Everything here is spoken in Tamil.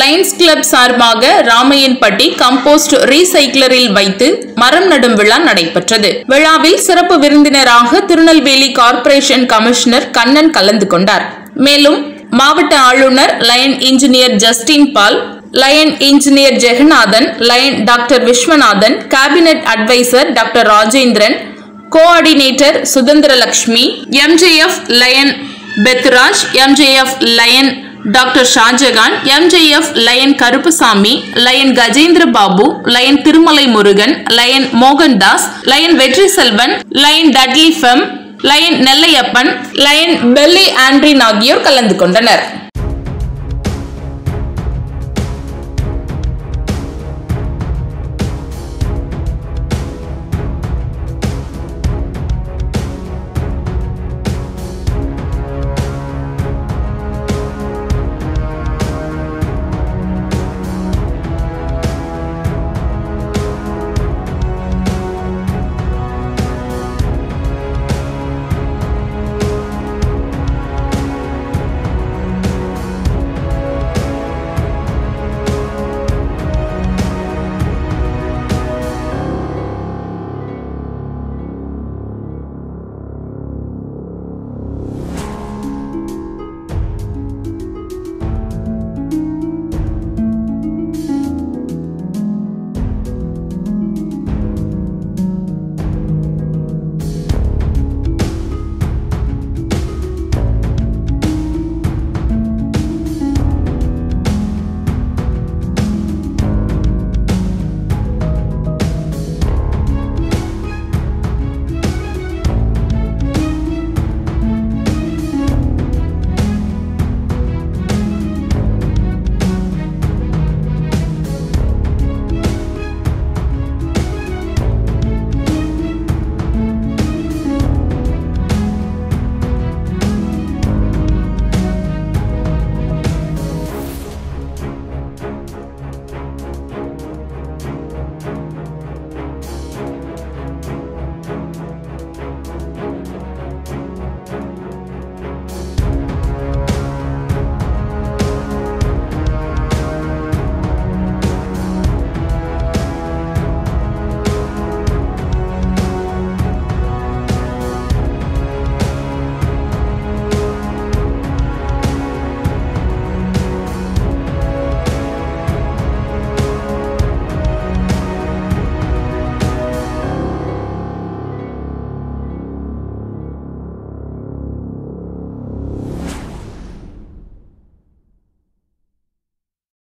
லயன்ஸ் கிளப் சார்பாக ராமையன்பட்டி கம்போஸ்ட் ரீசைக்ளரில் வைத்து மரம் நடும் விழா நடைபெற்றது. விழாவில் சிறப்பு விருந்தினராக திருநெல்வேலி கார்ப்பரேஷன் கமிஷனர் கண்ணன் கலந்து கொண்டார். மேலும் மாவட்ட ஆளுநர் Lion engineer Justin Paul Lion engineer Jeganathan Lion doctor Viswanathan cabinet adviser doctor Rajendran coordinator Suthanthiralakshmi MJF Lion Pethraj MJF Lion doctor Shajahan MJF Lion Karuppusamy Lion Gajendra Babu Lion Thirumalai Murugan Lion Mohandas Lion Vetri Selvan Lion Dudley ஃபெம் Lion Nellaiyappan Lion பெல்லி ஆண்ட்ரின் ஆகியோர் கலந்து கொண்டனர்.